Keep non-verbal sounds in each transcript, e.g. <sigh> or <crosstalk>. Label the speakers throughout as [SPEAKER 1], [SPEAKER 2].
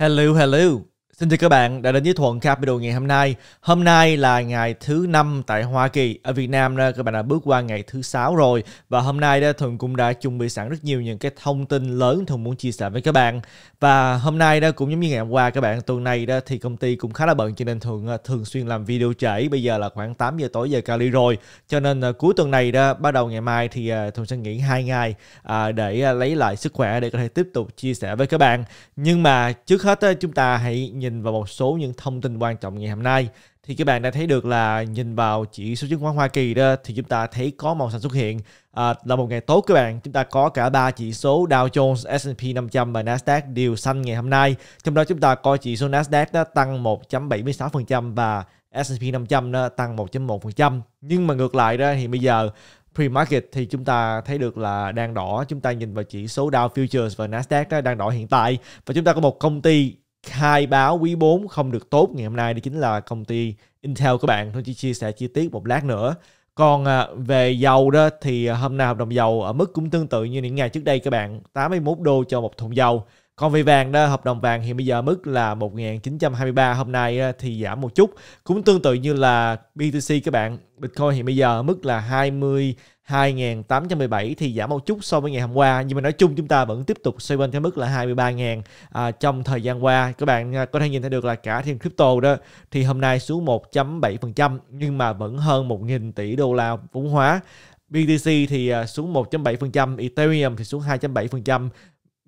[SPEAKER 1] Hello, hello. Xin chào các bạn đã đến với Thuận Capital ngày hôm nay. Hôm nay là ngày thứ năm tại Hoa Kỳ. Ở Việt Nam đó, các bạn đã bước qua ngày thứ sáu rồi. Và hôm nay đó Thuận cũng đã chuẩn bị sẵn rất nhiều những cái thông tin lớn Thuận muốn chia sẻ với các bạn. Và hôm nay đó cũng giống như ngày hôm qua các bạn, tuần này đó thì công ty cũng khá là bận cho nên Thuận ờ, thường xuyên làm video trễ. Bây giờ là khoảng 8 giờ tối giờ Cali rồi. Cho nên uh, cuối tuần này đó bắt đầu ngày mai thì uh, Thuận sẽ nghỉ hai ngày uh, để uh, lấy lại sức khỏe để có thể tiếp tục chia sẻ với các bạn. Nhưng mà trước hết uh, chúng ta hãy nhìn nhìn vào một số những thông tin quan trọng ngày hôm nay. Thì các bạn đã thấy được là nhìn vào chỉ số chứng khoán Hoa Kỳ đó thì chúng ta thấy có màu xanh xuất hiện. À, là một ngày tốt các bạn. Chúng ta có cả ba chỉ số Dow Jones, S&P 500 và Nasdaq đều xanh ngày hôm nay. Trong đó chúng ta có chỉ số Nasdaq đó tăng 1.76% và S&P 500 đó tăng 1.1% nhưng mà ngược lại đó thì bây giờ pre-market thì chúng ta thấy được là đang đỏ. Chúng ta nhìn vào chỉ số Dow Futures và Nasdaq đó đang đỏ hiện tại. Và chúng ta có một công ty khai báo quý 4 không được tốt ngày hôm nay đó chính là công ty Intel các bạn. Tôi chỉ chia sẻ chi tiết một lát nữa. Còn à, về dầu đó thì à, hôm nay hợp đồng dầu ở mức cũng tương tự như những ngày trước đây các bạn. 81 đô cho một thùng dầu. Còn về vàng đó, hợp đồng vàng hiện bây giờ mức là 1923 hôm nay à, thì giảm một chút. Cũng tương tự như là BTC các bạn. Bitcoin hiện bây giờ mức là 20 2.817 thì giảm một chút so với ngày hôm qua. Nhưng mà nói chung chúng ta vẫn tiếp tục xoay quanh cái mức là 23.000 à, trong thời gian qua các bạn à, có thể nhìn thấy được là cả thiên crypto đó thì hôm nay xuống 1.7% nhưng mà vẫn hơn 1.000 tỷ đô la vốn hóa. BTC thì à, xuống 1.7%, Ethereum thì xuống 2.7%,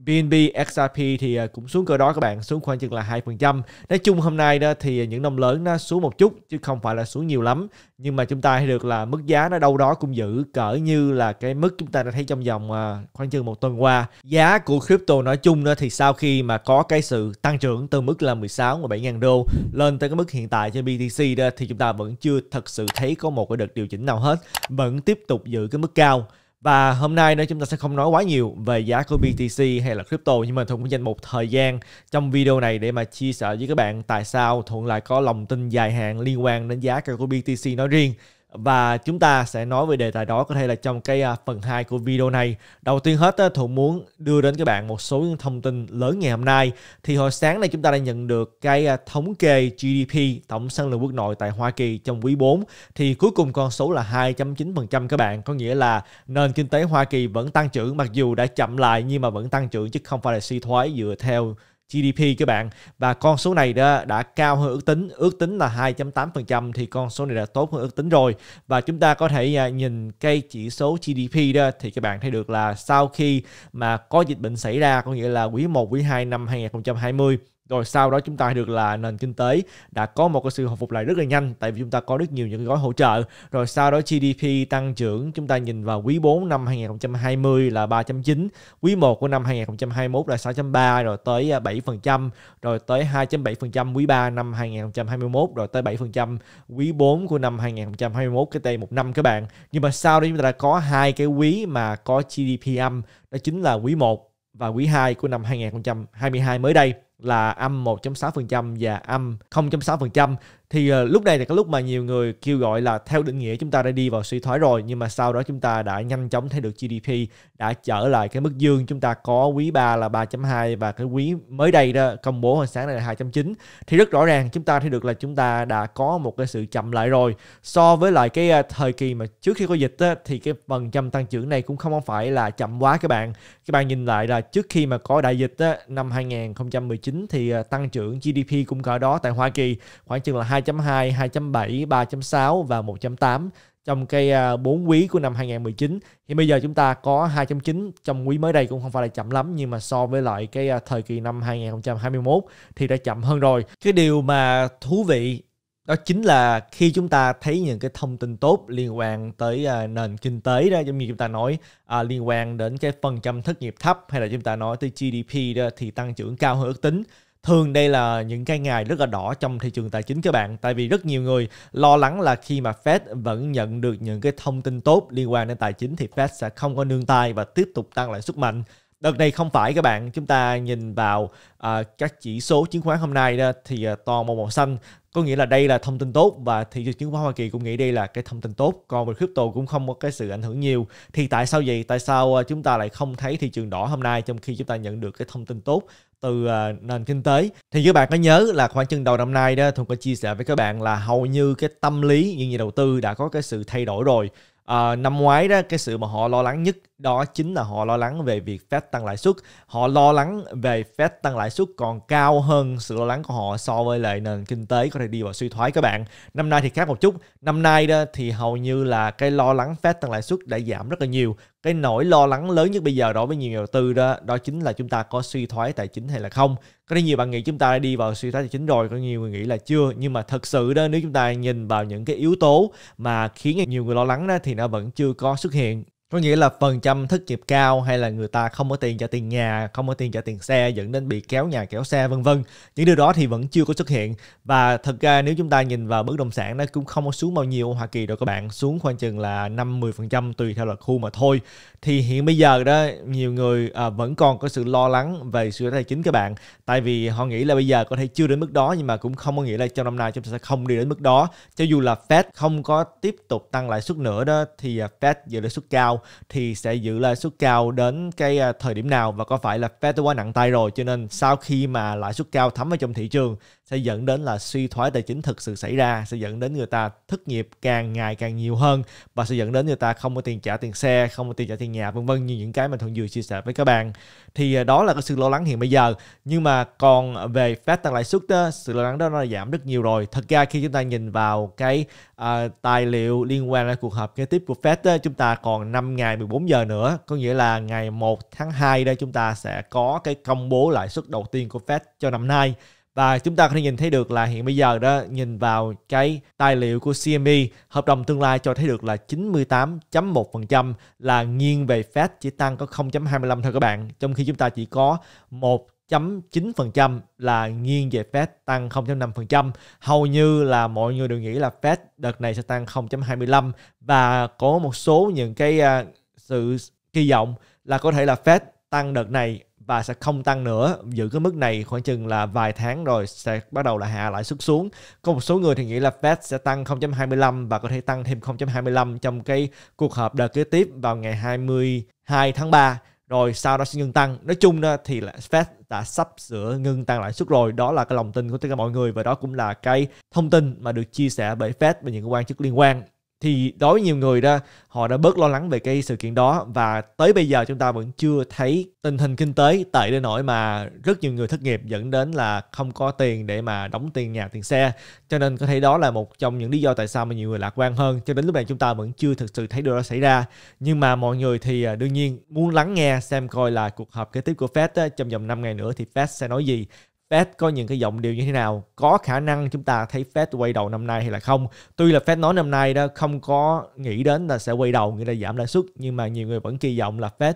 [SPEAKER 1] BNB XRP thì à, cũng xuống cỡ đó các bạn, xuống khoảng chừng là 2%. Nói chung hôm nay đó thì những đồng lớn nó xuống một chút chứ không phải là xuống nhiều lắm. Nhưng mà chúng ta thấy được là mức giá nó đâu đó cũng giữ cỡ như là cái mức chúng ta đã thấy trong vòng à, khoảng chừng một tuần qua. Giá của crypto nói chung đó thì sau khi mà có cái sự tăng trưởng từ mức là 16 và 7 ngàn đô lên tới cái mức hiện tại cho BTC đó thì chúng ta vẫn chưa thật sự thấy có một cái đợt điều chỉnh nào hết. Vẫn tiếp tục giữ cái mức cao. Và hôm nay nữa chúng ta sẽ không nói quá nhiều về giá của BTC hay là crypto, nhưng mà Thuận cũng dành một thời gian trong video này để mà chia sẻ với các bạn tại sao Thuận lại có lòng tin dài hạn liên quan đến giá cả của BTC nói riêng và chúng ta sẽ nói về đề tài đó có thể là trong cái à, phần 2 của video này. Đầu tiên hết uh, Thuận muốn đưa đến các bạn một số những thông tin lớn ngày hôm nay. Thì hồi sáng nay chúng ta đã nhận được cái à, thống kê GDP tổng sản lượng quốc nội tại Hoa Kỳ trong quý 4 thì cuối cùng con số là 2.9% các bạn, có nghĩa là nền kinh tế Hoa Kỳ vẫn tăng trưởng mặc dù đã chậm lại nhưng mà vẫn tăng trưởng chứ không phải là suy thoái dựa theo GDP các bạn. Và con số này đã, đã cao hơn ước tính. Ước tính là 2.8% thì con số này đã tốt hơn ước tính rồi. Và chúng ta có thể à, nhìn cây chỉ số GDP đó thì các bạn thấy được là sau khi mà có dịch bệnh xảy ra có nghĩa là quý 1 quý 2 năm 2020 rồi sau đó chúng ta được là nền kinh tế đã có một cái sự hồi phục lại rất là nhanh, tại vì chúng ta có rất nhiều những gói hỗ trợ. Rồi sau đó GDP tăng trưởng, chúng ta nhìn vào quý 4 năm 2020 là 3.9 quý 1 của năm 2021 là 6.3 rồi tới à, 7% rồi tới 2.7% quý 3 năm 2021 rồi tới 7% quý 4 của năm 2021 cái tay một năm các bạn. Nhưng mà sau đó chúng ta đã có hai cái quý mà có GDP âm, đó chính là quý 1 và quý 2 của năm 2022 mới đây là âm 1.6% và âm 0.6% thì uh, lúc này là cái lúc mà nhiều người kêu gọi là theo định nghĩa chúng ta đã đi vào suy thoái rồi nhưng mà sau đó chúng ta đã nhanh chóng thấy được GDP đã trở lại cái mức dương chúng ta có quý 3 là 3.2 và cái quý mới đây đó công bố hồi sáng này là 2.9 thì rất rõ ràng chúng ta thấy được là chúng ta đã có một cái sự chậm lại rồi. So với lại cái uh, thời kỳ mà trước khi có dịch á, thì cái phần trăm tăng trưởng này cũng không phải là chậm quá các bạn. Các bạn nhìn lại là trước khi mà có đại dịch á, năm 2019 thì uh, tăng trưởng GDP cũng cỡ đó tại Hoa Kỳ khoảng chừng là 2 2.2, 2.7, 3.6 và 1.8 trong cái à, 4 quý của năm 2019 thì bây giờ chúng ta có 2.9 trong quý mới đây cũng không phải là chậm lắm nhưng mà so với lại cái à, thời kỳ năm 2021 thì đã chậm hơn rồi. Cái điều mà thú vị đó chính là khi chúng ta thấy những cái thông tin tốt liên quan tới uh, nền kinh tế đó giống như chúng ta nói uh, liên quan đến cái phần trăm thất nghiệp thấp hay là chúng ta nói tới GDP đó thì tăng trưởng cao hơn ước tính thường đây là những cái ngày rất là đỏ trong thị trường tài chính các bạn tại vì rất nhiều người lo lắng là khi mà Fed vẫn nhận được những cái thông tin tốt liên quan đến tài chính thì Fed sẽ không có nương tay và tiếp tục tăng lãi suất mạnh. Đợt này không phải các bạn chúng ta nhìn vào à, các chỉ số chứng khoán hôm nay đó thì à, toàn màu màu xanh. Có nghĩa là đây là thông tin tốt và thị trường chứng khoán Hoa Kỳ cũng nghĩ đây là cái thông tin tốt còn về crypto cũng không có cái sự ảnh hưởng nhiều. Thì tại sao vậy? Tại sao à, chúng ta lại không thấy thị trường đỏ hôm nay trong khi chúng ta nhận được cái thông tin tốt? Từ uh, nền kinh tế. Thì các bạn có nhớ là khoảng chừng đầu năm nay đó Thuận có chia sẻ với các bạn là hầu như cái tâm lý những nhà đầu tư đã có cái sự thay đổi rồi. À, năm ngoái đó cái sự mà họ lo lắng nhất đó chính là họ lo lắng về việc Fed tăng lãi suất. Họ lo lắng về Fed tăng lãi suất còn cao hơn sự lo lắng của họ so với lại nền kinh tế có thể đi vào suy thoái các bạn. Năm nay thì khác một chút. Năm nay đó thì hầu như là cái lo lắng Fed tăng lãi suất đã giảm rất là nhiều cái nỗi lo lắng lớn nhất bây giờ đối với nhiều nhà đầu tư đó đó chính là chúng ta có suy thoái tài chính hay là không. Có rất nhiều bạn nghĩ chúng ta đã đi vào suy thoái tài chính rồi, có nhiều người nghĩ là chưa. Nhưng mà thật sự đó, nếu chúng ta nhìn vào những cái yếu tố mà khiến nhiều người lo lắng đó, thì nó vẫn chưa có xuất hiện có nghĩa là phần trăm thất nghiệp cao hay là người ta không có tiền trả tiền nhà không có tiền trả tiền xe dẫn đến bị kéo nhà kéo xe vân vân. Những điều đó thì vẫn chưa có xuất hiện. Và thật ra nếu chúng ta nhìn vào bất động sản nó cũng không có xuống bao nhiêu ở Hoa Kỳ đâu các bạn. Xuống khoảng chừng là 5-10% tùy theo là khu mà thôi. Thì hiện bây giờ đó nhiều người à, vẫn còn có sự lo lắng về sự tài chính các bạn. Tại vì họ nghĩ là bây giờ có thể chưa đến mức đó nhưng mà cũng không có nghĩa là trong năm nay chúng ta sẽ không đi đến mức đó. Cho dù là Fed không có tiếp tục tăng lãi suất nữa đó thì à, Fed giữ lãi suất cao thì sẽ giữ lãi suất cao đến cái à, thời điểm nào và có phải là Fed quá nặng tay rồi. Cho nên sau khi mà lãi suất cao thấm vào trong thị trường sẽ dẫn đến là suy thoái tài chính thực sự xảy ra sẽ dẫn đến người ta thất nghiệp càng ngày càng nhiều hơn và sẽ dẫn đến người ta không có tiền trả tiền xe không có tiền trả tiền nhà vân vân như những cái mà thuận vừa chia sẻ với các bạn. Thì à, đó là cái sự lo lắng hiện bây giờ. Nhưng mà còn về Fed tăng lãi suất đó sự lo lắng đó nó giảm rất nhiều rồi. Thật ra khi chúng ta nhìn vào cái uh, tài liệu liên quan đến cuộc họp kế tiếp của Fed đó, chúng ta còn 5 ngày 14 giờ nữa. Có nghĩa là ngày 1 tháng 2 đây chúng ta sẽ có cái công bố lãi suất đầu tiên của Fed cho năm nay và chúng ta có thể nhìn thấy được là hiện bây giờ đó nhìn vào cái tài liệu của CME hợp đồng tương lai cho thấy được là 98.1% là nghiêng về Fed chỉ tăng có 0.25 thôi các bạn trong khi chúng ta chỉ có 1.9% là nghiêng về Fed tăng 0.5%. Hầu như là mọi người đều nghĩ là Fed đợt này sẽ tăng 0.25 và có một số những cái uh, sự kỳ vọng là có thể là Fed tăng đợt này và sẽ không tăng nữa. Giữ cái mức này khoảng chừng là vài tháng rồi sẽ bắt đầu là hạ lãi suất xuống. Có một số người thì nghĩ là Fed sẽ tăng 0.25 và có thể tăng thêm 0.25 trong cái cuộc họp đợt kế tiếp vào ngày 22 tháng 3 rồi sau đó sẽ ngưng tăng. Nói chung đó thì là Fed đã sắp sửa ngưng tăng lãi suất rồi. Đó là cái lòng tin của tất cả mọi người và đó cũng là cái thông tin mà được chia sẻ bởi Fed và những quan chức liên quan thì đối với nhiều người đó họ đã bớt lo lắng về cái sự kiện đó và tới bây giờ chúng ta vẫn chưa thấy tình hình kinh tế tệ đến nỗi mà rất nhiều người thất nghiệp dẫn đến là không có tiền để mà đóng tiền nhà tiền xe. Cho nên có thể đó là một trong những lý do tại sao mà nhiều người lạc quan hơn. Cho đến lúc này chúng ta vẫn chưa thực sự thấy điều đó xảy ra. Nhưng mà mọi người thì à, đương nhiên muốn lắng nghe xem coi là cuộc họp kế tiếp của Fed á, trong vòng 5 ngày nữa thì Fed sẽ nói gì. Fed có những cái giọng điệu như thế nào? Có khả năng chúng ta thấy Fed quay đầu năm nay hay là không? Tuy là Fed nói năm nay đó không có nghĩ đến là sẽ quay đầu nghĩa là giảm lãi suất nhưng mà nhiều người vẫn kỳ vọng là Fed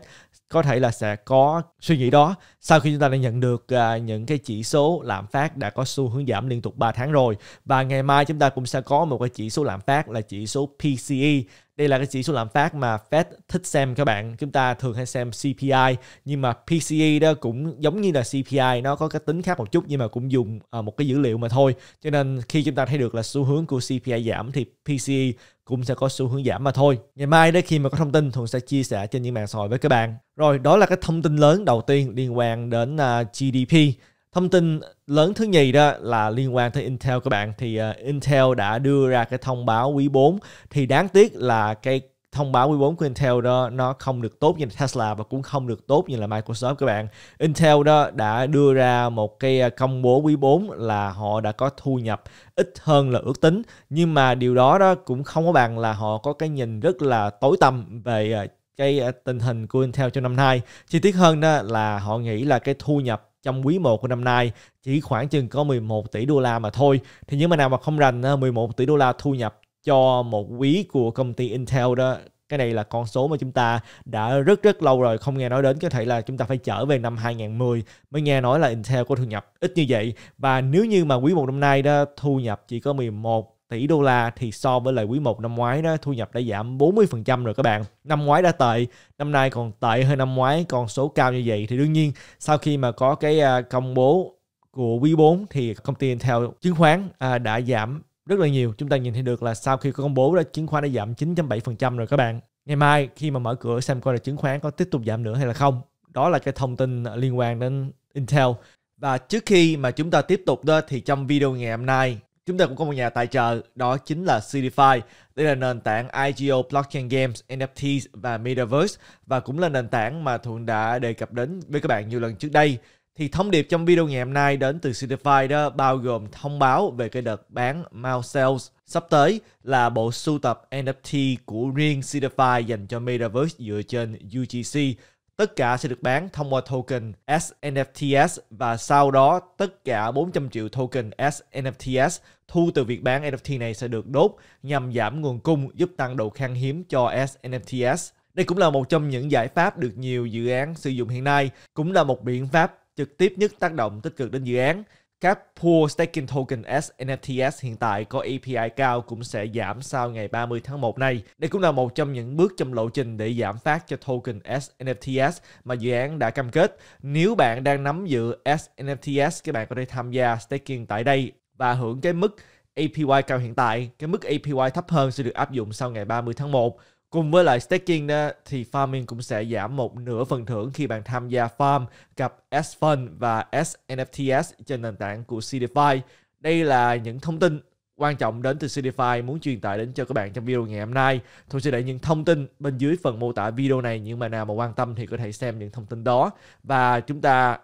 [SPEAKER 1] có thể là sẽ có suy nghĩ đó. Sau khi chúng ta đã nhận được uh, những cái chỉ số lạm phát đã có xu hướng giảm liên tục 3 tháng rồi và ngày mai chúng ta cũng sẽ có một cái chỉ số lạm phát là chỉ số PCE đây là cái chỉ số lạm phát mà Fed thích xem các bạn chúng ta thường hay xem CPI nhưng mà PCE đó cũng giống như là CPI nó có cái tính khác một chút, nhưng mà cũng dùng ờ, một cái dữ liệu mà thôi cho nên khi chúng ta thấy được là xu hướng của CPI giảm thì PCE cũng sẽ có xu hướng giảm mà thôi. Ngày mai đó khi mà có thông tin, Thuận sẽ chia sẻ trên những mạng xã hội với các bạn. Rồi, đó là cái thông tin lớn đầu tiên liên quan đến ờ, GDP. Thông tin lớn thứ nhì đó là liên quan tới Intel các bạn thì uh, Intel đã đưa ra cái thông báo quý 4 thì đáng tiếc là cái thông báo quý 4 của Intel đó nó không được tốt như là Tesla và cũng không được tốt như là Microsoft các bạn. Intel đó đã đưa ra một cái ờ, công bố quý 4 là họ đã có thu nhập ít hơn là ước tính nhưng mà điều đó đó cũng không có bằng là họ có cái nhìn rất là tối tăm về ờ, cái tình hình của Intel cho năm nay. Chi tiết hơn đó là họ nghĩ là cái thu nhập trong quý 1 của năm nay, chỉ khoảng chừng có 11 tỷ đô la mà thôi. Thì những mà nào mà không rành 11 tỷ đô la thu nhập cho một quý của công ty Intel đó, cái này là con số mà chúng ta đã rất rất lâu rồi không nghe nói đến có thể là chúng ta phải trở về năm 2010 mới nghe nói là Intel có thu nhập ít như vậy và nếu như mà quý một năm nay đó, thu nhập chỉ có 11 tỷ đô la thì so với lại quý 1 năm ngoái đó thu nhập đã giảm 40% rồi các bạn. Năm ngoái đã tệ, năm nay còn tệ hơn năm ngoái, còn số cao như vậy thì đương nhiên sau khi mà có cái à, công bố của quý 4 thì công ty Intel chứng khoán à, đã giảm rất là nhiều. Chúng ta nhìn thấy được là sau khi có công bố đó chứng khoán đã giảm 9.7% rồi các bạn. Ngày mai khi mà mở cửa xem coi là chứng khoán có tiếp tục giảm nữa hay là không. Đó là cái thông tin liên quan đến Intel. Và trước khi mà chúng ta tiếp tục đó thì trong video ngày hôm nay chúng ta cũng có một nhà tài trợ đó chính là CDFI. Đây là nền tảng IGO Blockchain Games, NFTs và Metaverse và cũng là nền tảng mà Thuận đã đề cập đến với các bạn nhiều lần trước đây. Thì thông điệp trong video ngày hôm nay đến từ CDFI đó bao gồm thông báo về cái đợt bán mouse Sales sắp tới là bộ sưu tập NFT của riêng CDFI dành cho Metaverse dựa trên UGC Tất cả sẽ được bán thông qua token SNFTS và sau đó tất cả 400 triệu token SNFTS thu từ việc bán NFT này sẽ được đốt nhằm giảm nguồn cung giúp tăng độ khan hiếm cho SNFTS. Đây cũng là một trong những giải pháp được nhiều dự án sử dụng hiện nay, cũng là một biện pháp trực tiếp nhất tác động tích cực đến dự án. Các pool staking token SNFTS hiện tại có API cao cũng sẽ giảm sau ngày 30 tháng 1 này. Đây cũng là một trong những bước trong lộ trình để giảm phát cho token SNFTS mà dự án đã cam kết. Nếu bạn đang nắm giữ SNFTS, các bạn có thể tham gia staking tại đây và hưởng cái mức APY cao hiện tại. Cái mức APY thấp hơn sẽ được áp dụng sau ngày 30 tháng 1. Cùng với lại staking đó, thì farming cũng sẽ giảm một nửa phần thưởng khi bạn tham gia farm gặp S-Fund và SNFTS trên nền tảng của CDFI. Đây là những thông tin quan trọng đến từ CDFI muốn truyền tải đến cho các bạn trong video ngày hôm nay. Tôi sẽ để những thông tin bên dưới phần mô tả video này. Những bạn nào mà quan tâm thì có thể xem những thông tin đó. Và chúng ta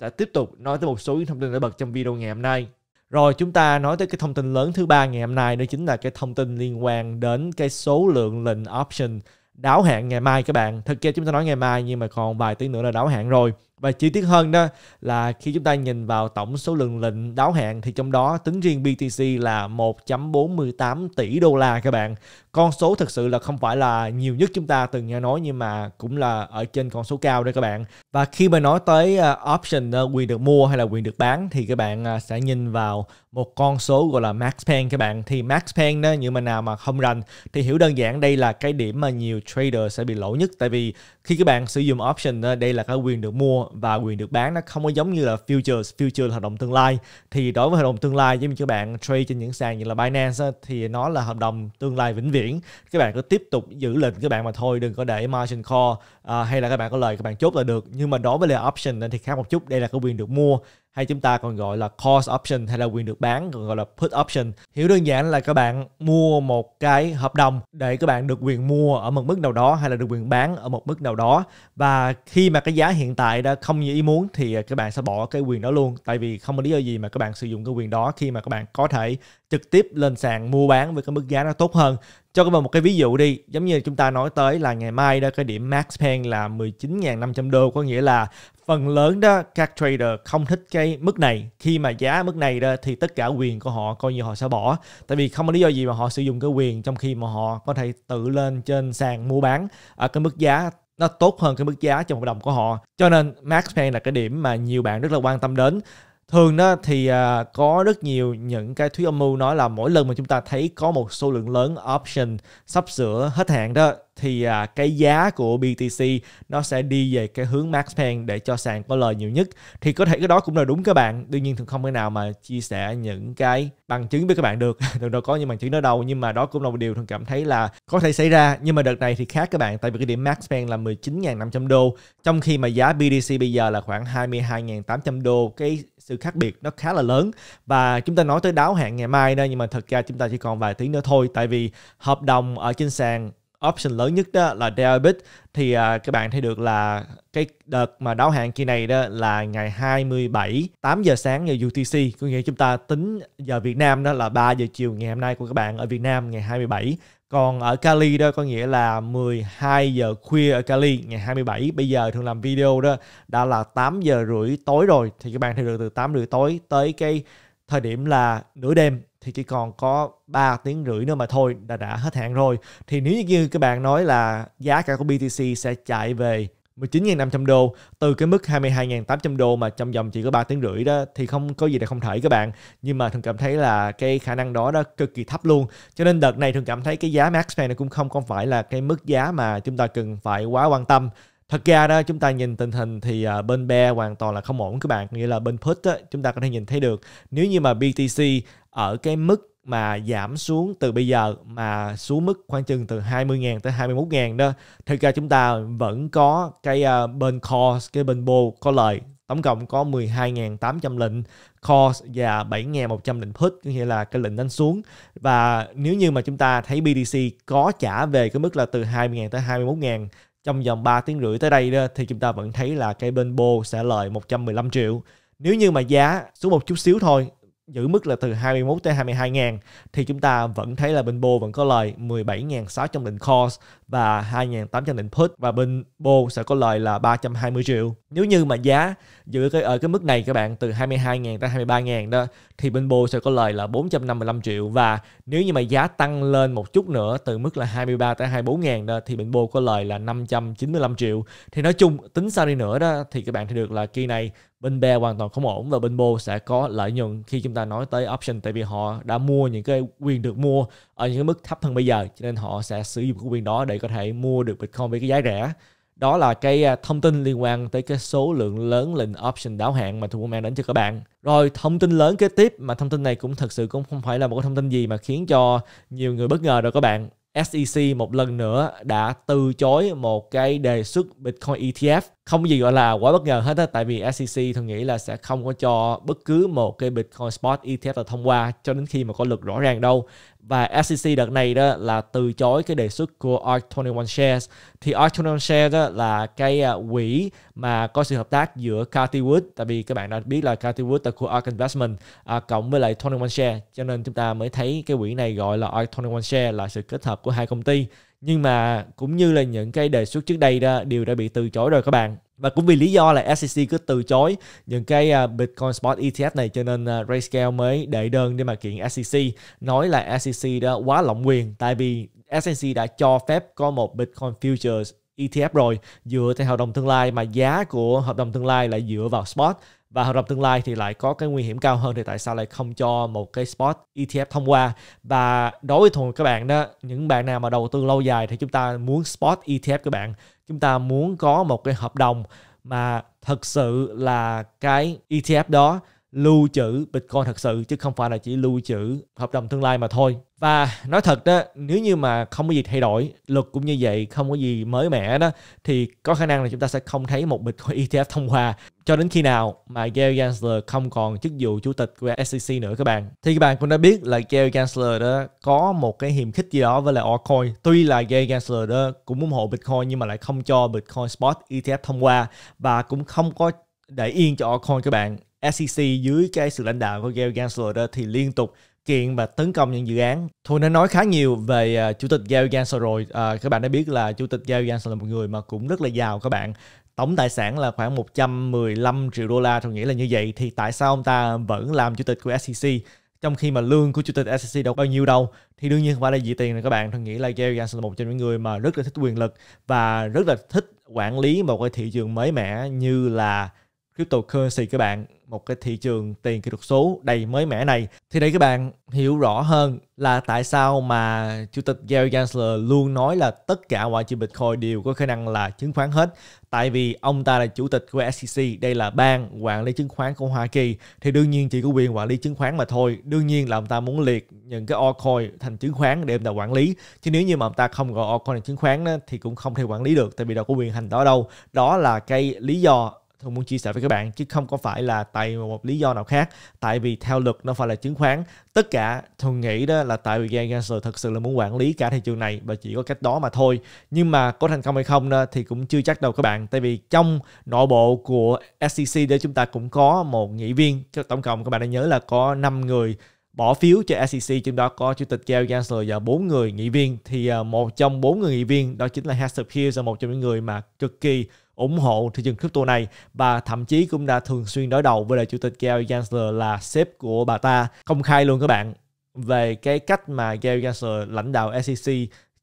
[SPEAKER 1] sẽ tiếp tục nói tới một số những thông tin nổi bật trong video ngày hôm nay. Rồi chúng ta nói tới cái thông tin lớn thứ ba ngày hôm nay đó chính là cái thông tin liên quan đến cái số lượng lệnh option đáo hạn ngày mai các bạn. Thực ra chúng ta nói ngày mai nhưng mà còn vài tiếng nữa là đáo hạn rồi. Và chi tiết hơn đó là khi chúng ta nhìn vào tổng số lượng lệnh đáo hạn, thì trong đó tính riêng BTC là 1.48 tỷ đô la các bạn. Con số thực sự là không phải là nhiều nhất chúng ta từng nghe nói, nhưng mà cũng là ở trên con số cao đó các bạn. Và khi mà nói tới à, option à, quyền được mua hay là quyền được bán, thì các bạn à, sẽ nhìn vào một con số gọi là max pen các bạn. Thì max pen đó những mà nào mà không rành, thì hiểu đơn giản đây là cái điểm mà nhiều trader sẽ bị lỗ nhất tại vì khi các bạn sử dụng option đây là cái quyền được mua và quyền được bán nó không có giống như là futures. Future là hợp đồng tương lai. Thì đối với hợp đồng tương lai giống như các bạn trade trên những sàn như là Binance thì nó là hợp đồng tương lai vĩnh viễn. Các bạn cứ tiếp tục giữ lệnh các bạn mà thôi đừng có để margin call à, hay là các bạn có lời các bạn chốt là được. Nhưng mà đối với là option thì khác một chút. Đây là cái quyền được mua hay chúng ta còn gọi là call option hay là quyền được bán, còn gọi là put option. Hiểu đơn giản là các bạn mua một cái hợp đồng để các bạn được quyền mua ở một mức nào đó hay là được quyền bán ở một mức nào đó. Và khi mà cái giá hiện tại đã không như ý muốn thì các bạn sẽ bỏ cái quyền đó luôn. Tại vì không có lý do gì mà các bạn sử dụng cái quyền đó khi mà các bạn có thể trực tiếp lên sàn mua bán với cái mức giá nó tốt hơn cho các bạn một cái ví dụ đi, giống như chúng ta nói tới là ngày mai đó, cái điểm max pen là 19.500 đô, có nghĩa là phần lớn đó, các trader không thích cái mức này. Khi mà giá mức này đó, thì tất cả quyền của họ coi như họ sẽ bỏ. Tại vì không có lý do gì mà họ sử dụng cái quyền trong khi mà họ có thể tự lên trên sàn mua bán ở cái mức giá nó tốt hơn cái mức giá trong hợp đồng của họ. Cho nên max pen là cái điểm mà nhiều bạn rất là quan tâm đến thường đó thì à, có rất nhiều những cái thuyết âm mưu nói là mỗi lần mà chúng ta thấy có một số lượng lớn option sắp sửa hết hạn đó thì à, cái giá của BTC nó sẽ đi về cái hướng max pen để cho sàn có lời nhiều nhất. Thì có thể cái đó cũng là đúng các bạn. Đương nhiên thường không thể nào mà chia sẻ những cái bằng chứng với các bạn được. <laughs> Thường đâu có những bằng chứng đó đâu nhưng mà đó cũng là một điều thường cảm thấy là có thể xảy ra. Nhưng mà đợt này thì khác các bạn tại vì cái điểm max pen là 19.500 đô trong khi mà giá BTC bây giờ là khoảng 22.800 đô. Cái sự khác biệt nó khá là lớn. Và chúng ta nói tới đáo hạn ngày mai đó nhưng mà thật ra chúng ta chỉ còn vài tiếng nữa thôi. Tại vì hợp đồng ở trên sàn option lớn nhất đó là Deribit thì à, các bạn thấy được là cái đợt mà đáo hạn kỳ này đó là ngày 27 8 giờ sáng giờ UTC có nghĩa chúng ta tính giờ Việt Nam đó là 3 giờ chiều ngày hôm nay của các bạn ở Việt Nam ngày 27 còn ở Cali đó có nghĩa là 12 giờ khuya ở Cali ngày 27 bây giờ thường làm video đó đã là 8 giờ rưỡi tối rồi. Thì các bạn thấy được từ 8 rưỡi tối tới cái thời điểm là nửa đêm thì chỉ còn có 3 tiếng rưỡi nữa mà thôi, đã đã hết hạn rồi. Thì nếu như các bạn nói là giá cả của BTC sẽ chạy về 19.500 đô, từ cái mức 22.800 đô mà trong vòng chỉ có 3 tiếng rưỡi đó, thì không có gì là không thể các bạn. Nhưng mà thường cảm thấy là cái khả năng đó đó cực kỳ thấp luôn. Cho nên đợt này thường cảm thấy cái giá Max này cũng không không phải là cái mức giá mà chúng ta cần phải quá quan tâm thật ra đó chúng ta nhìn tình hình thì uh, bên be hoàn toàn là không ổn các bạn. Nghĩa là bên put á, chúng ta có thể nhìn thấy được nếu như mà BTC ở cái mức mà giảm xuống từ bây giờ mà xuống mức khoảng chừng từ 20.000 tới 21.000 đó thực ra chúng ta vẫn có cái uh, bên call cái bên bull có lời. Tổng cộng có 12.800 lệnh call và 7.100 lệnh put nghĩa là cái lệnh đánh xuống. Và nếu như mà chúng ta thấy BTC có trả về cái mức là từ 20.000 tới 21.000 trong vòng 3 tiếng rưỡi tới đây đó, thì chúng ta vẫn thấy là cây bên bô sẽ lời 115 triệu. Nếu như mà giá xuống một chút xíu thôi giữ mức là từ 21 tới 22 ngàn thì chúng ta vẫn thấy là bên Bô vẫn có lời 17.600 định cost và 2.800 định put và bên Bô sẽ có lời là 320 triệu. Nếu như mà giá giữ cái, ở cái mức này các bạn, từ 22.000 tới 23.000 đó, thì bên Bô sẽ có lời là 455 triệu và nếu như mà giá tăng lên một chút nữa, từ mức là 23 tới 24.000 đó, thì bên Bô có lời là 595 triệu. Thì nói chung, tính sao đi nữa đó, thì các bạn thấy được là kỳ này bên bear hoàn toàn không ổn và bên bo sẽ có lợi nhuận khi chúng ta nói tới option tại vì họ đã mua những cái quyền được mua ở những cái mức thấp hơn bây giờ, cho nên họ sẽ sử dụng cái quyền đó để có thể mua được bitcoin với cái giá rẻ. Đó là cái à, thông tin liên quan tới cái số lượng lớn lệnh option đáo hạn mà tôi muốn mang đến cho các bạn. Rồi, thông tin lớn kế tiếp mà thông tin này cũng thật sự cũng không phải là một cái thông tin gì mà khiến cho nhiều người bất ngờ rồi các bạn. SEC một lần nữa đã từ chối một cái đề xuất Bitcoin ETF không gì gọi là quá bất ngờ hết á tại vì SEC thường nghĩ là sẽ không có cho bất cứ một cái Bitcoin Spot ETF nào thông qua cho đến khi mà có luật rõ ràng đâu. Và SEC đợt này đó là từ chối cái đề xuất của ARC21 Shares. Thì ARC21 Shares đó là cái à, quỹ mà có sự hợp tác giữa Cathy Wood tại vì các bạn đã biết là Cathy Wood là của ARC Investment à, cộng với lại 21 Shares, cho nên chúng ta mới thấy cái quỹ này gọi là ARC21 Shares là sự kết hợp của hai công ty nhưng mà cũng như là những cái đề xuất trước đây đó, đều đã bị từ chối rồi các bạn. Và cũng vì lý do là SEC cứ từ chối những cái à, Bitcoin Spot ETF này, cho nên à, RayScale Grayscale mới đệ đơn để mà kiện SEC nói là SEC đã quá lộng quyền, tại vì SEC đã cho phép có một Bitcoin Futures ETF rồi, dựa theo hợp đồng tương lai, mà giá của hợp đồng tương lai lại dựa vào spot và hợp đồng tương lai thì lại có cái nguy hiểm cao hơn thì tại sao lại không cho một cái spot ETF thông qua và đối với thùng các bạn đó, những bạn nào mà đầu tư lâu dài thì chúng ta muốn spot ETF các bạn chúng ta muốn có một cái hợp đồng mà thật sự là cái ETF đó lưu trữ Bitcoin thật sự, chứ không phải là chỉ lưu trữ hợp đồng tương lai mà thôi. Và nói thật đó, nếu như mà không có gì thay đổi, luật cũng như vậy, không có gì mới mẻ đó, thì có khả năng là chúng ta sẽ không thấy một Bitcoin <laughs> ETF thông qua cho đến khi nào mà Gary Gensler không còn chức vụ chủ tịch của SEC nữa các bạn. Thì các bạn cũng đã biết là Gary Gensler đó có một cái hiềm khích gì đó với lại altcoin. Tuy là Gary Gensler đó cũng ủng hộ Bitcoin nhưng mà lại không cho Bitcoin Spot ETF thông qua và cũng không có để yên cho altcoin các bạn SEC dưới cái sự lãnh đạo của Gary Gensler đó thì liên tục kiện và tấn công những dự án. Thôi đã nói khá nhiều về uh, chủ tịch Gary Gensler rồi. Uh, các bạn đã biết là chủ tịch Gary Gensler là một người mà cũng rất là giàu các bạn. Tổng tài sản là khoảng 115 triệu đô la, tôi nghĩ là như vậy. Thì tại sao ông ta vẫn làm chủ tịch của SEC? Trong khi mà lương của chủ tịch SEC đâu bao nhiêu đâu thì đương nhiên không phải là gì tiền này các bạn tôi nghĩ là Gary Gensler là một trong những người mà rất là thích quyền lực và rất là thích quản lý một cái thị trường mới mẻ như là cryptocurrency các bạn một cái thị trường tiền kỹ thuật số đầy mới mẻ này. Thì đây các bạn hiểu rõ hơn là tại sao mà chủ tịch Gary Gensler luôn nói là tất cả ngoại trừ Bitcoin đều có khả năng là chứng khoán hết. Tại vì ông ta là chủ tịch của SEC đây là ban quản lý chứng khoán của Hoa Kỳ. Thì đương nhiên chỉ có quyền quản lý chứng khoán mà thôi. Đương nhiên là ông ta muốn liệt những cái altcoin thành chứng khoán để ông ta quản lý. Chứ nếu như mà ông ta không gọi altcoin thành chứng khoán đó, thì cũng không thể quản lý được tại vì đâu có quyền hành đó đâu. Đó là cái lý do tôi muốn chia sẻ với các bạn, chứ không có phải là tại một lý do nào khác. Tại vì theo luật, nó phải là chứng khoán. Tất cả thường nghĩ đó là tại vì Gary Gensler thực sự là muốn quản lý cả thị trường này và chỉ có cách đó mà thôi. Nhưng mà có thành công hay không đó thì cũng chưa chắc đâu các bạn. Tại vì trong nội bộ của SEC để chúng ta cũng có một nghị viên. Tổng cộng các bạn đã nhớ là có 5 người bỏ phiếu cho SEC trong đó có chủ tịch Gary Gensler và bốn người nghị viên. Thì ờ, một trong bốn người nghị viên đó chính là Hester Pierce là một trong những người mà cực kỳ ủng hộ thị trường crypto này và thậm chí cũng đã thường xuyên đối đầu với lại chủ tịch Gary Gensler là sếp của bà ta. Công khai luôn các bạn về cái cách mà Gary Gensler lãnh đạo SEC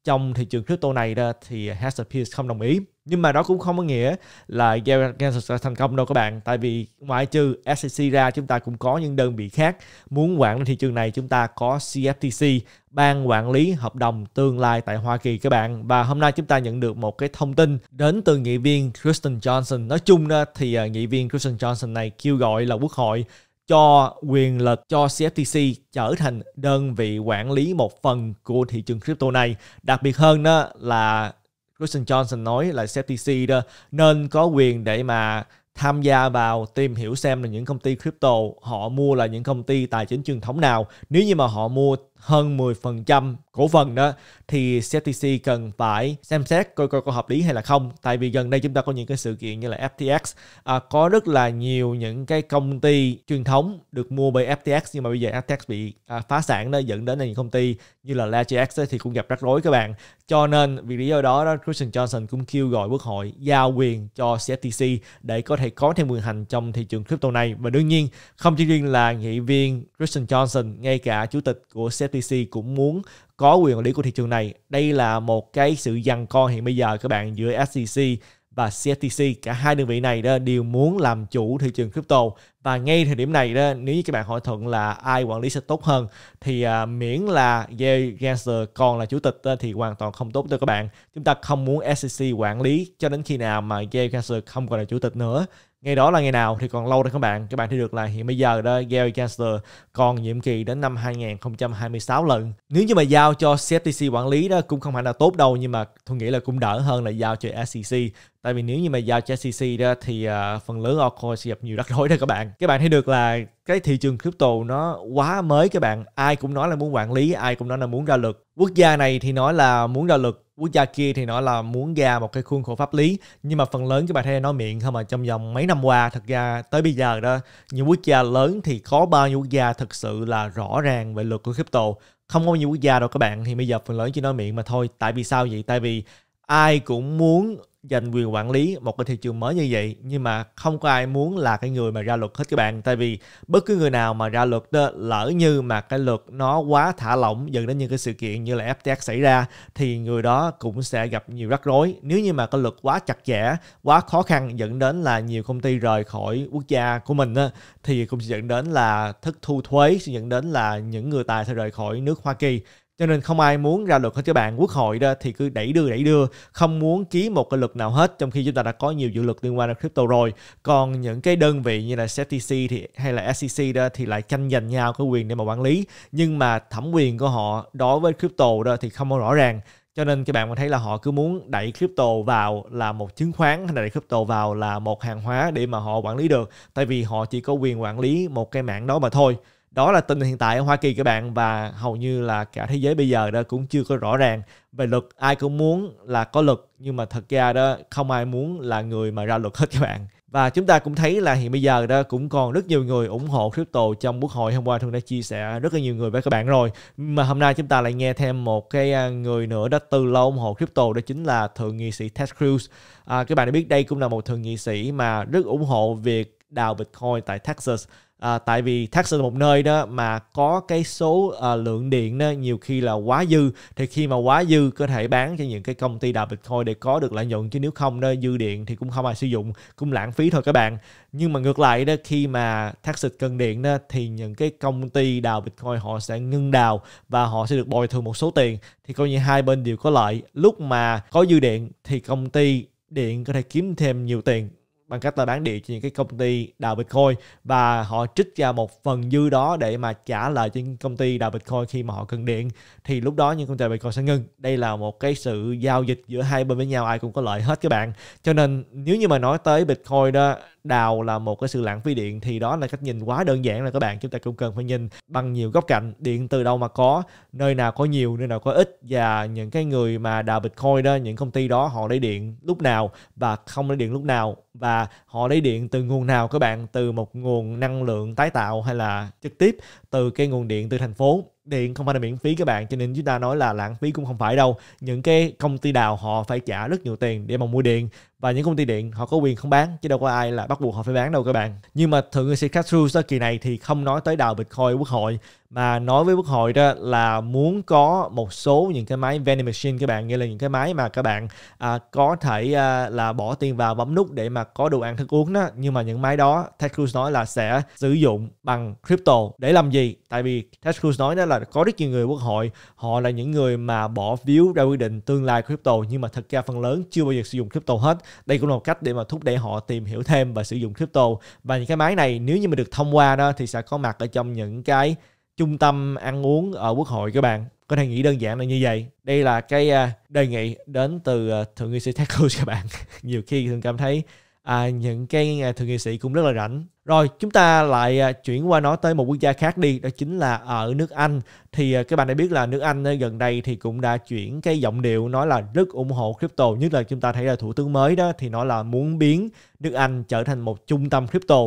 [SPEAKER 1] trong thị trường crypto này đó thì Hester Pierce không đồng ý. Nhưng mà đó cũng không có nghĩa là Gary Gensler sẽ thành công đâu các bạn. Tại vì ngoại trừ SEC ra, chúng ta cũng có những đơn vị khác muốn quản lý thị trường này. Chúng ta có CFTC ban quản lý hợp đồng tương lai tại Hoa Kỳ các bạn. Và hôm nay chúng ta nhận được một cái thông tin đến từ nghị viên Kristen Johnson. Nói chung đó thì à, nghị viên Kristen Johnson này kêu gọi là quốc hội cho quyền lực cho CFTC trở thành đơn vị quản lý một phần của thị trường crypto này. Đặc biệt hơn đó là Christian Johnson nói là CFTC đó nên có quyền để mà tham gia vào tìm hiểu xem là những công ty crypto họ mua là những công ty tài chính truyền thống nào. Nếu như mà họ mua hơn 10% cổ phần đó thì CFTC cần phải xem xét coi coi có hợp lý hay là không. Tại vì gần đây chúng ta có những cái sự kiện như là FTX à, có rất là nhiều những cái công ty truyền thống được mua bởi FTX nhưng mà bây giờ FTX bị à, phá sản đó dẫn đến là những công ty như là LedgerX thì cũng gặp rắc rối các bạn. Cho nên vì lý do đó, đó Christian Johnson cũng kêu gọi quốc hội giao quyền cho CFTC để có thể có thêm quyền hành trong thị trường crypto này. Và đương nhiên không chỉ riêng là nghị viên Christian Johnson ngay cả chủ tịch của CFTC FTC cũng muốn có quyền quản lý của thị trường này. Đây là một cái sự dằn co hiện bây giờ các bạn giữa SEC và CFTC cả hai đơn vị này đó đều muốn làm chủ thị trường crypto. Và ngay thời điểm này đó nếu như các bạn hỏi thuận là ai quản lý sẽ tốt hơn thì uh, miễn là Gary Gensler còn là chủ tịch đó, thì hoàn toàn không tốt cho các bạn. Chúng ta không muốn SEC quản lý cho đến khi nào mà Gary Gensler không còn là chủ tịch nữa ngày đó là ngày nào thì còn lâu đây các bạn? Các bạn thấy được là hiện bây giờ đó Gary Gensler còn nhiệm kỳ đến năm 2026 lần. Nếu như mà giao cho CFTC quản lý đó cũng không hẳn là tốt đâu nhưng mà tôi nghĩ là cũng đỡ hơn là giao cho SEC tại vì nếu như mà giao cho SEC đó thì uh, phần lớn altcoin sẽ gặp nhiều rắc rối đó các bạn. Các bạn thấy được là cái thị trường crypto nó quá mới các bạn. Ai cũng nói là muốn quản lý ai cũng nói là muốn ra luật. Quốc gia này thì nói là muốn ra luật quốc gia kia thì nói là muốn ra một cái khuôn khổ pháp lý. Nhưng mà phần lớn các bạn thấy nói miệng không mà trong vòng mấy năm qua, thật ra tới bây giờ đó, những quốc gia lớn thì có bao nhiêu quốc gia thực sự là rõ ràng về luật của crypto? Không có bao nhiêu quốc gia đâu các bạn. Thì bây giờ phần lớn chỉ nói miệng mà thôi. Tại vì sao vậy? Tại vì ai cũng muốn giành quyền quản lý một cái thị trường mới như vậy. Nhưng mà không có ai muốn là cái người mà ra luật hết các bạn. Tại vì bất cứ người nào mà ra luật đó lỡ như mà cái luật nó quá thả lỏng dẫn đến những cái sự kiện như là FTX xảy ra thì người đó cũng sẽ gặp nhiều rắc rối. Nếu như mà cái luật quá chặt chẽ quá khó khăn dẫn đến là nhiều công ty rời khỏi quốc gia của mình đó, thì cũng sẽ dẫn đến là thất thu thuế sẽ dẫn đến là những người tài sẽ rời khỏi nước Hoa Kỳ cho nên không ai muốn ra luật hết các bạn. Quốc hội đó thì cứ đẩy đưa đẩy đưa. Không muốn ký một cái luật nào hết, trong khi chúng ta đã có nhiều dự luật liên quan đến crypto rồi. Còn những cái đơn vị như là SEC thì, hay là SEC đó thì lại tranh giành nhau cái quyền để mà quản lý. Nhưng mà thẩm quyền của họ đối với crypto đó thì không có rõ ràng. Cho nên các bạn có thấy là họ cứ muốn đẩy crypto vào là một chứng khoán, hay là đẩy crypto vào là một hàng hóa để mà họ quản lý được. Tại vì họ chỉ có quyền quản lý một cái mảng đó mà thôi đó là tình hiện tại ở Hoa Kỳ các bạn và hầu như là cả thế giới bây giờ đó cũng chưa có rõ ràng về luật ai cũng muốn là có luật nhưng mà thật ra đó không ai muốn là người mà ra luật hết các bạn. Và chúng ta cũng thấy là hiện bây giờ đó cũng còn rất nhiều người ủng hộ crypto trong quốc hội. Hôm qua tôi đã chia sẻ rất là nhiều người với các bạn rồi. Mà hôm nay chúng ta lại nghe thêm một cái à, người nữa đã từ lâu ủng hộ crypto đó chính là thượng nghị sĩ Ted Cruz. À, các bạn đã biết đây cũng là một thượng nghị sĩ mà rất ủng hộ việc đào Bitcoin tại Texas à, tại vì Texas là một nơi đó mà có cái số à, lượng điện đó nhiều khi là quá dư. Thì khi mà quá dư có thể bán cho những cái công ty đào bitcoin để có được lợi nhuận. Chứ nếu không đó dư điện thì cũng không ai sử dụng cũng lãng phí thôi các bạn. Nhưng mà ngược lại đó khi mà Texas cần điện đó thì những cái công ty đào bitcoin họ sẽ ngưng đào và họ sẽ được bồi thường một số tiền. Thì coi như hai bên đều có lợi. Lúc mà có dư điện thì công ty điện có thể kiếm thêm nhiều tiền bằng cách là bán điện cho những cái công ty đào Bitcoin và họ trích ra một phần dư đó để mà trả lại cho những công ty đào Bitcoin khi mà họ cần điện thì lúc đó những công ty Bitcoin sẽ ngưng. Đây là một cái sự giao dịch giữa hai bên với nhau, ai cũng có lợi hết các bạn. Cho nên nếu như mà nói tới Bitcoin đó đào là một cái sự lãng phí điện thì đó là cách nhìn quá đơn giản là các bạn, chúng ta cũng cần phải nhìn bằng nhiều góc cạnh. Điện từ đâu mà có, nơi nào có nhiều, nơi nào có ít và những cái người mà đào bitcoin đó, những công ty đó, họ lấy điện lúc nào và không lấy điện lúc nào và họ lấy điện từ nguồn nào các bạn? Từ một nguồn năng lượng tái tạo hay là trực tiếp từ cái nguồn điện từ thành phố? Điện không phải là miễn phí các bạn, cho nên chúng ta nói là lãng phí cũng không phải đâu. Những cái công ty đào họ phải trả rất nhiều tiền để mà mua điện, và những công ty điện họ có quyền không bán, chứ đâu có ai là bắt buộc họ phải bán đâu các bạn. Nhưng mà thượng nghị sĩ Castrus kỳ này thì không nói tới đào Bitcoin quốc hội mà nói với quốc hội đó là muốn có một số những cái máy vending machine các bạn nghĩa là những cái máy mà các bạn à, có thể à, là bỏ tiền vào bấm nút để mà có đồ ăn thức uống đó. Nhưng mà những máy đó Ted Cruz nói là sẽ sử dụng bằng crypto. Để làm gì? Tại vì Ted Cruz nói đó là có rất nhiều người quốc hội họ là những người mà bỏ phiếu ra quyết định tương lai crypto nhưng mà thật ra phần lớn chưa bao giờ sử dụng crypto hết. Đây cũng là một cách để mà thúc đẩy họ tìm hiểu thêm và sử dụng crypto. Và những cái máy này nếu như mà được thông qua đó thì sẽ có mặt ở trong những cái trung tâm ăn uống ở quốc hội các bạn. Có thể nghĩ đơn giản là như vậy. Đây là cái à, đề nghị đến từ à, thượng nghị sĩ Ted <laughs> các bạn. Nhiều khi thường cảm thấy à, những cái à, thượng nghị sĩ cũng rất là rảnh. Rồi chúng ta lại chuyển qua nói tới một quốc gia khác đi đó chính là ở nước Anh. Thì các bạn đã biết là nước Anh gần đây thì cũng đã chuyển cái giọng điệu nói là rất ủng hộ crypto. Nhất là chúng ta thấy là thủ tướng mới đó thì nói là muốn biến nước Anh trở thành một trung tâm crypto.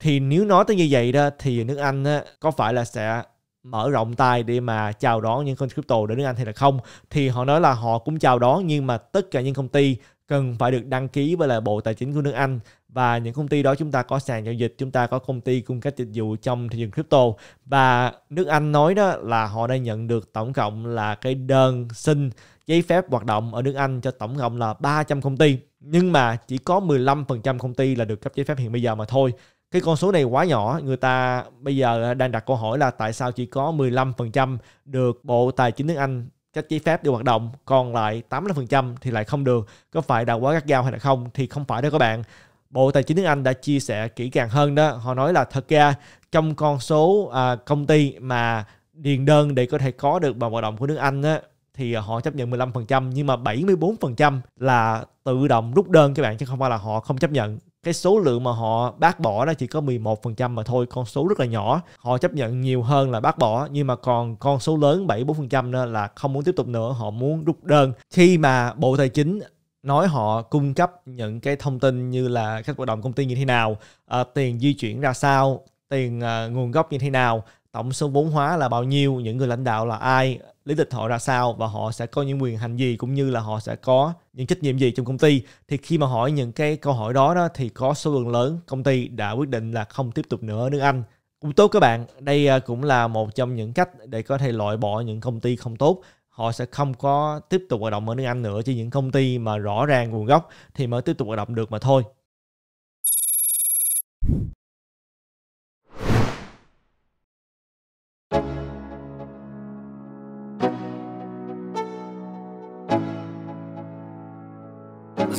[SPEAKER 1] Thì nếu nói tới như vậy đó thì nước Anh á, có phải là sẽ mở rộng tay để mà chào đón những con crypto đến nước Anh hay là không. Thì họ nói là họ cũng chào đón, nhưng mà tất cả những công ty cần phải được đăng ký với lại bộ tài chính của nước Anh. Và những công ty đó chúng ta có sàn giao dịch, chúng ta có công ty cung cấp dịch vụ trong thị trường crypto. Và nước Anh nói đó là họ đã nhận được tổng cộng là cái đơn xin giấy phép hoạt động ở nước Anh cho tổng cộng là 300 công ty. Nhưng mà chỉ có 15% công ty là được cấp giấy phép hiện bây giờ mà thôi cái con số này quá nhỏ người ta bây giờ đang đặt câu hỏi là tại sao chỉ có 15% được Bộ Tài chính nước Anh cấp giấy phép để hoạt động còn lại 85% thì lại không được? Có phải đã quá gắt gao hay là không? Thì không phải đâu các bạn. Bộ Tài chính nước Anh đã chia sẻ kỹ càng hơn đó. Họ nói là thật ra trong con số à, công ty mà điền đơn để có thể có được bằng hoạt động của nước Anh á, thì họ chấp nhận 15% nhưng mà 74% là tự động rút đơn các bạn chứ không phải là họ không chấp nhận cái số lượng mà họ bác bỏ đó chỉ có 11% mà thôi, con số rất là nhỏ. Họ chấp nhận nhiều hơn là bác bỏ nhưng mà còn con số lớn 74% nữa là không muốn tiếp tục nữa, họ muốn rút đơn. Khi mà Bộ Tài chính nói họ cung cấp những cái thông tin như là các hoạt động công ty như thế nào, à, tiền di chuyển ra sao, tiền à, nguồn gốc như thế nào, tổng số vốn hóa là bao nhiêu, những người lãnh đạo là ai, lý lịch họ ra sao? Và họ sẽ có những quyền hành gì? Cũng như là họ sẽ có những trách nhiệm gì trong công ty? Thì khi mà hỏi những cái câu hỏi đó đó thì có số lượng lớn công ty đã quyết định là không tiếp tục nữa ở nước Anh. Cũng tốt các bạn đây à, cũng là một trong những cách để có thể loại bỏ những công ty không tốt. Họ sẽ không có tiếp tục hoạt động ở nước Anh nữa chỉ những công ty mà rõ ràng nguồn gốc thì mới tiếp tục hoạt động được mà thôi.